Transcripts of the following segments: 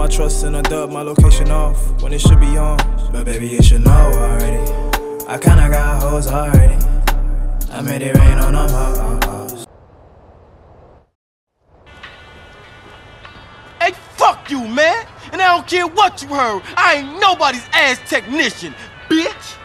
my trust in a dub, my location off when it should be on. But baby, you should know already. I kinda got hoes already. I made it rain on them hoes. Oh, oh, oh. Hey, fuck you, man! And I don't care what you heard. I ain't nobody's ass technician, bitch!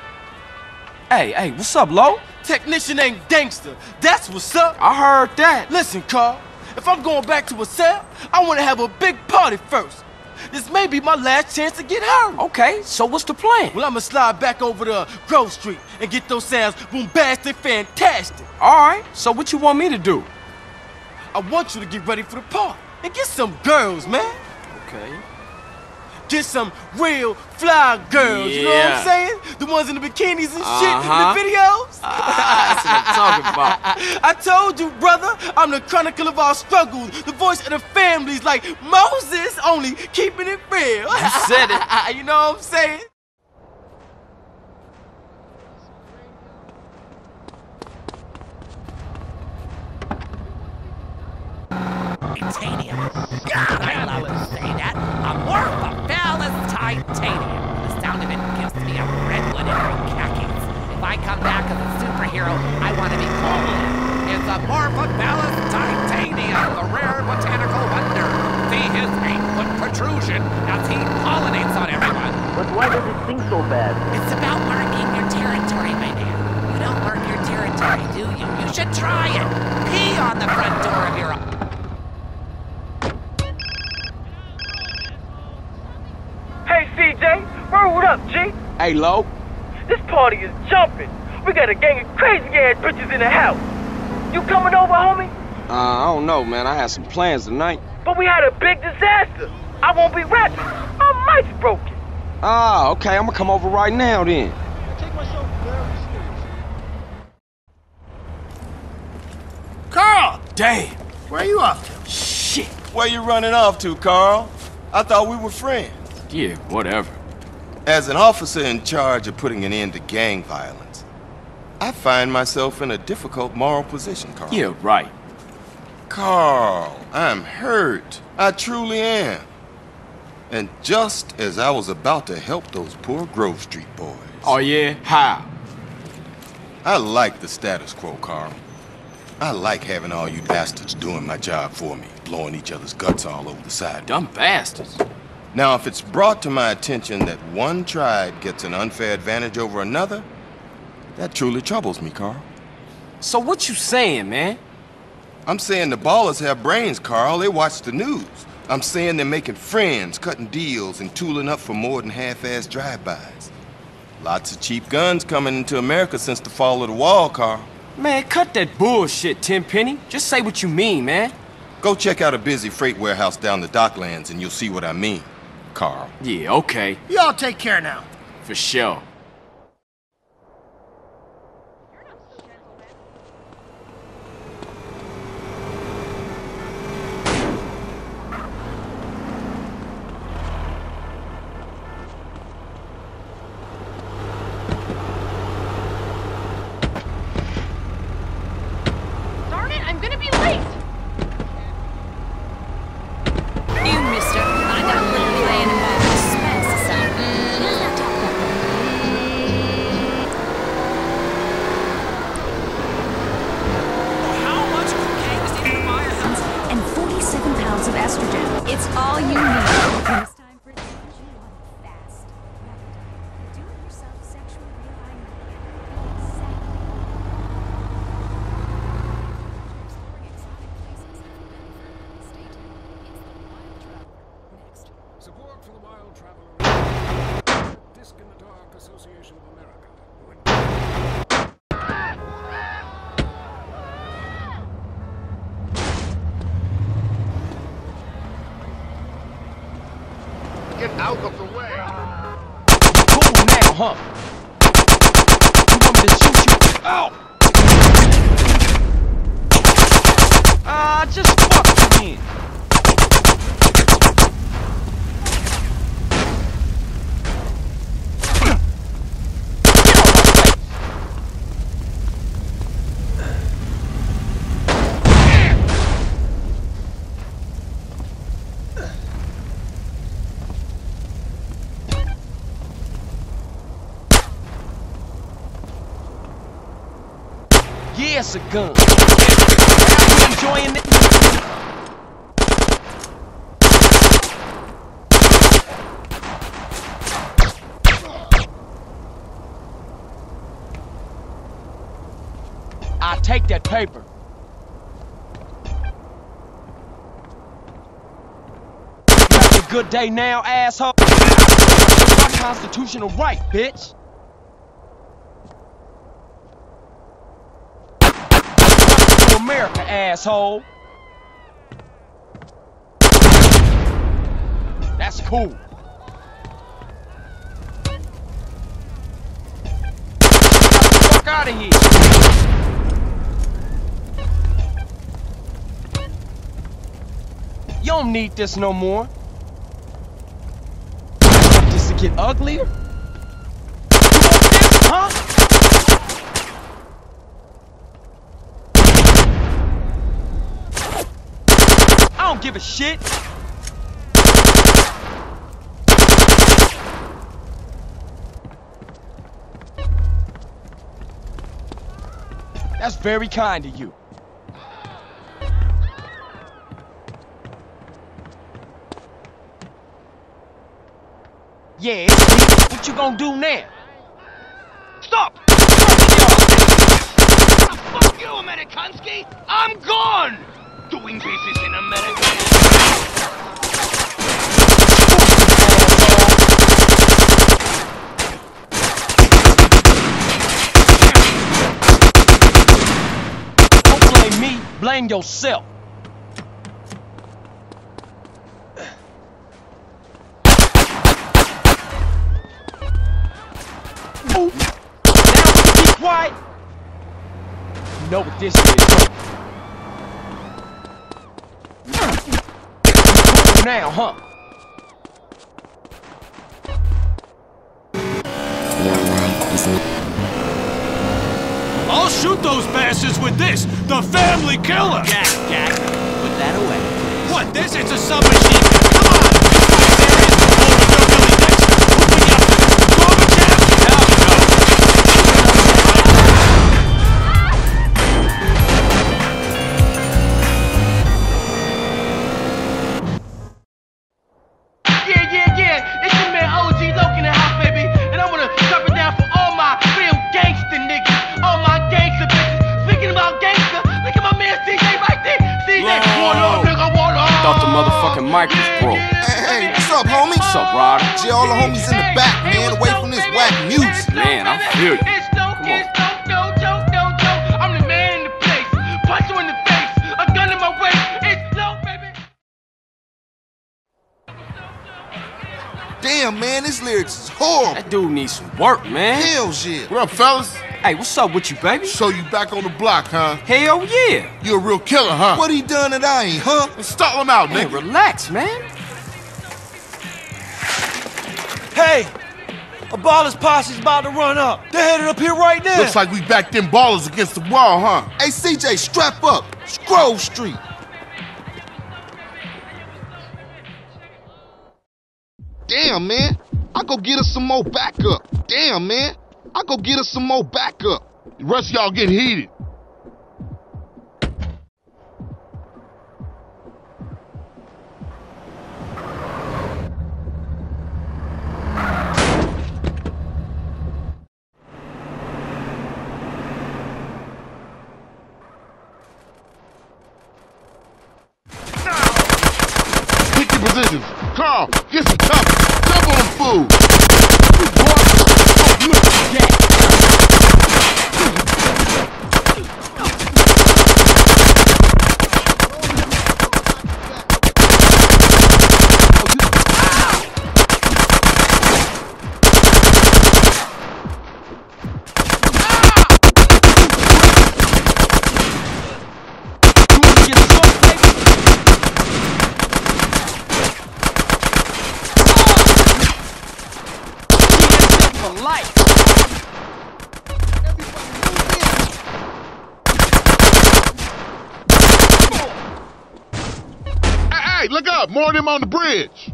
Hey, hey, what's up, Lo? Technician ain't gangster. That's what's up. I heard that. Listen, Carl. If I'm going back to a cell, I want to have a big party first. This may be my last chance to get her. Okay, so what's the plan? Well, I'ma slide back over to Grove Street and get those sounds bombastic, fantastic. All right, so what you want me to do? I want you to get ready for the party and get some girls, man. Okay. Get some real fly girls, you know what I'm saying? The ones in the bikinis and Uh-huh. shit in the videos. That's what I'm talking about. I told you, brother, I'm the chronicle of our struggles, the voice of the families, like Moses, only keeping it real. You said it. you know what I'm saying? titanium. God, I love to titanium. The sound of it gives me a redwood in my khakis. If I come back as a superhero, I want to be called It's a morph titanium, the rare botanical wonder. See his eight-foot protrusion as he pollinates on everyone. But why does it sting so bad? It's about marking your territory, my man. You don't mark your territory, do you? You should try it. Pee on the front door of your Hey, CJ, roll up, G. Hey, Lo. This party is jumping. We got a gang of crazy ass bitches in the house. You coming over, homie? Uh, I don't know, man. I had some plans tonight. But we had a big disaster. I won't be rapping. My mic's broken. Ah, okay. I'm gonna come over right now then. Carl! Damn! Where are you off to? Shit! Where you running off to, Carl? I thought we were friends. Yeah, whatever. As an officer in charge of putting an end to gang violence, I find myself in a difficult moral position, Carl. Yeah, right. Carl, I'm hurt. I truly am. And just as I was about to help those poor Grove Street boys, Oh, yeah? How? I like the status quo, Carl. I like having all you bastards doing my job for me, blowing each other's guts all over the side. Dumb bastards. Now, if it's brought to my attention that one tribe gets an unfair advantage over another, that truly troubles me, Carl. So what you saying, man? I'm saying the ballers have brains, Carl. They watch the news. I'm saying they're making friends, cutting deals, and tooling up for more than half-assed drive-bys. Lots of cheap guns coming into America since the fall of the wall, Carl. Man, cut that bullshit, Tenpenny. Just say what you mean, man. Go check out a busy freight warehouse down the docklands and you'll see what I mean, Carl. Yeah, okay. Y'all take care now. For sure. Traveler. Disc in the Dark Association of America. Get out of the way. Cool now, huh? You want me to shoot you? Ow! Ah, just fuck me. It's a gun. You enjoying it? I take that paper. Having a good day now, asshole? My constitutional right, bitch. Right to America, asshole. That's cool. Get the fuck out of here. You don't need this no more. Just to get uglier? Huh? Don't give a shit. That's very kind of you. Yeah. What you gonna do now? Stop! Fuck you, Amerikansky! I'm gone! Doing business in America. Don't blame me, yourself. Ooh. Now be quiet. You know what this is, huh? You cool now, huh? I'll shoot those bastards with this, the Family Killer. Jack, Jack, put that away. What? This? It's a submachine motherfucking mic was broke. Hey, hey, what's up, homie? What's up, Ryder? Gee, all the homies in the back, man, away from this whack music. Man, I feel you. It's Loc, Come on. it's Loc, no joke, no joke. I'm the man in the place. Punch you in the face. A gun in my waist. It's Loc, baby. Damn, man, this lyrics is horrible. That dude needs some work, man. Hell shit. What up, fellas? Hey, what's up with you, baby? So you back on the block, huh? Hell yeah. You a real killer, huh? What he done that I ain't, huh? Let's stall him out, Man, nigga. relax, man. Hey, a baller's posse's about to run up. They're headed up here right now. Looks like we backed them ballers against the wall, huh? Hey, CJ, strap up. Grove Street. Damn, man. I go get us some more backup. Damn, man. I go get us some more backup. The rest y'all get heated. look up. More of them on the bridge.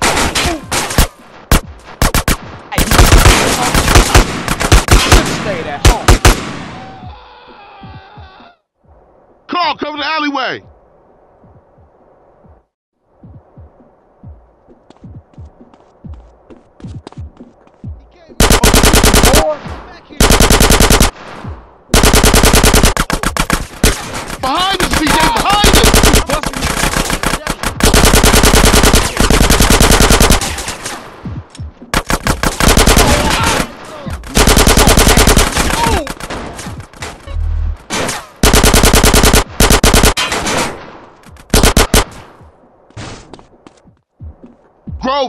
Call! at home. Carl, cover the alleyway. He came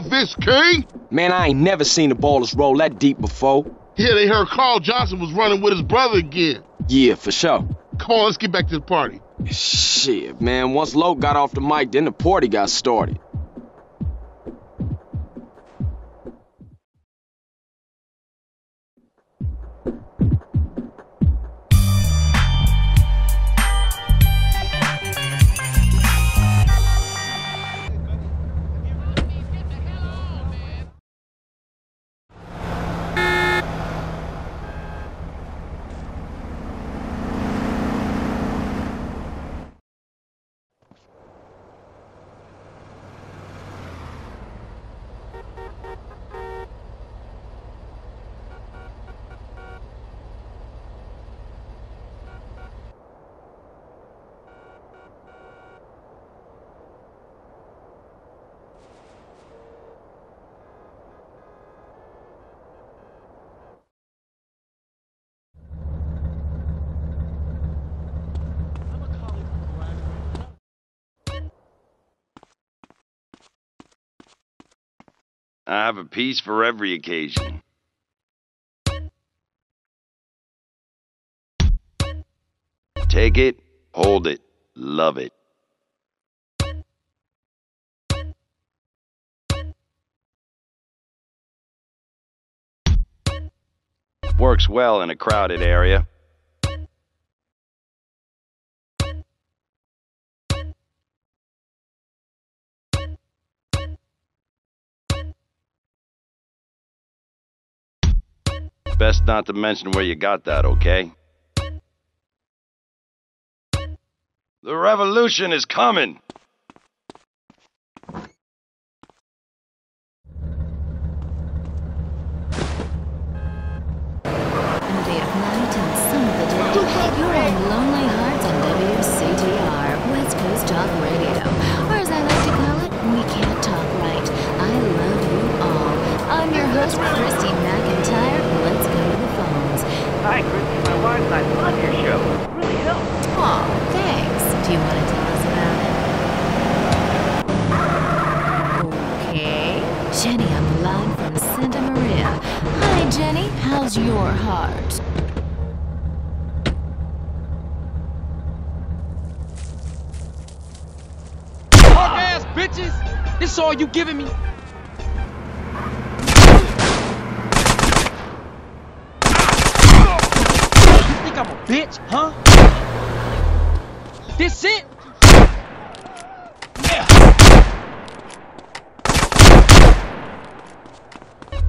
This king? Man, I ain't never seen the ballers roll that deep before. Yeah, they heard Carl Johnson was running with his brother again. Yeah, for sure. Come on, let's get back to the party. Shit, man. Once Loc got off the mic, then the party got started. I have a piece for every occasion. Take it, hold it, love it. Works well in a crowded area. Best not to mention where you got that, okay? The revolution is coming! All you giving me? You think I'm a bitch, huh? This it?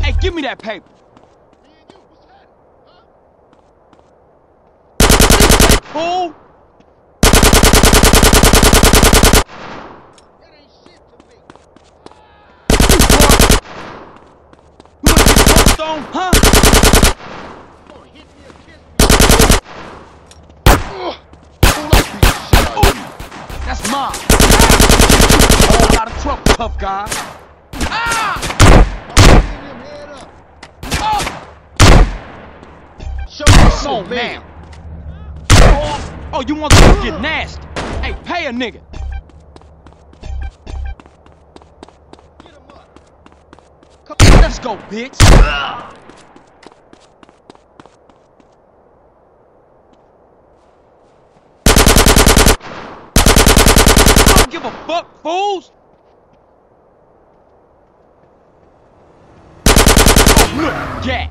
Hey, give me that paper. Fool! You wanna get fucked on, huh? That's mine. A whole lot of trouble, tough guy. Ah! Oh! Show me now. Oh, oh, you want to get nasty? Hey, pay a nigga. Go, bitch. I don't give a fuck, fools. Look, yeah.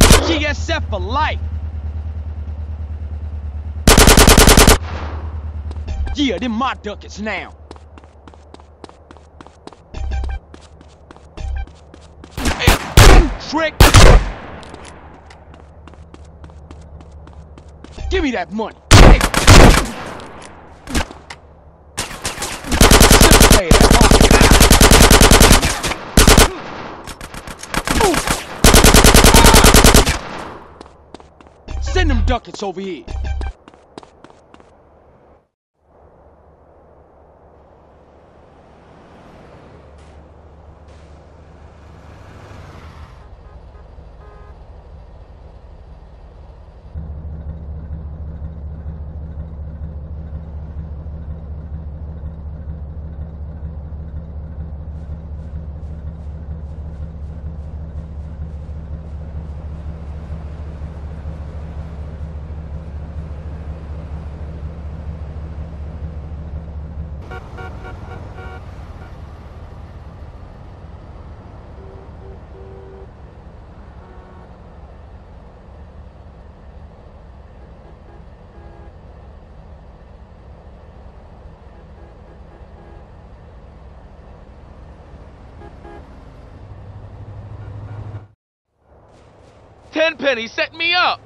GSF for life. Yeah, them my ducats now. Trick. Give me that money. Send them ducats over here. Tenpenny set me up.